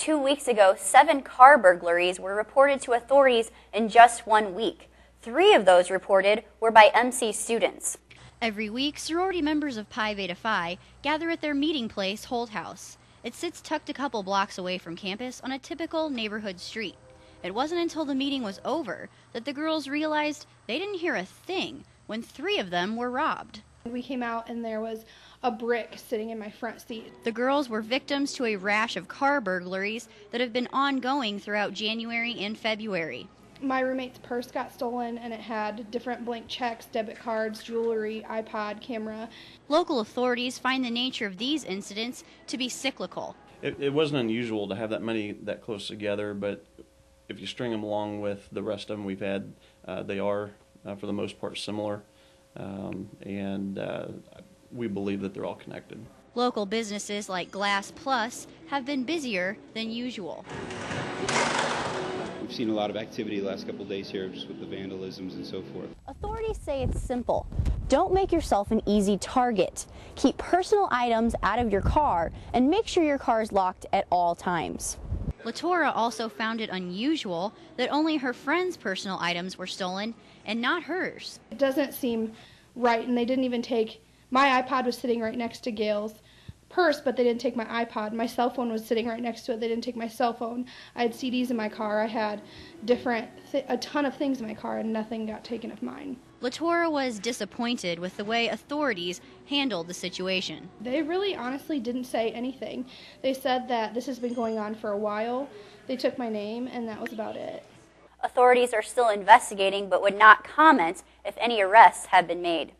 Two weeks ago, seven car burglaries were reported to authorities in just one week. Three of those reported were by MC students. Every week, sorority members of Pi Beta Phi gather at their meeting place, Holt House. It sits tucked a couple blocks away from campus on a typical neighborhood street. It wasn't until the meeting was over that the girls realized they didn't hear a thing when three of them were robbed. We came out and there was a brick sitting in my front seat. The girls were victims to a rash of car burglaries that have been ongoing throughout January and February. My roommate's purse got stolen and it had different blank checks, debit cards, jewelry, iPod, camera. Local authorities find the nature of these incidents to be cyclical. It, it wasn't unusual to have that many that close together, but if you string them along with the rest of them we've had, uh, they are, uh, for the most part, similar. Um, and uh, we believe that they're all connected. Local businesses like Glass Plus have been busier than usual. We've seen a lot of activity the last couple of days here just with the vandalisms and so forth. Authorities say it's simple. Don't make yourself an easy target. Keep personal items out of your car and make sure your car is locked at all times. Latora also found it unusual that only her friend's personal items were stolen and not hers. It doesn't seem right, and they didn't even take my iPod was sitting right next to Gail's purse, but they didn't take my iPod. My cell phone was sitting right next to it. They didn't take my cell phone. I had CDs in my car. I had different, th- a ton of things in my car, and nothing got taken of mine. Latora was disappointed with the way authorities handled the situation. They really honestly didn't say anything. They said that this has been going on for a while. They took my name, and that was about it. Authorities are still investigating but would not comment if any arrests have been made.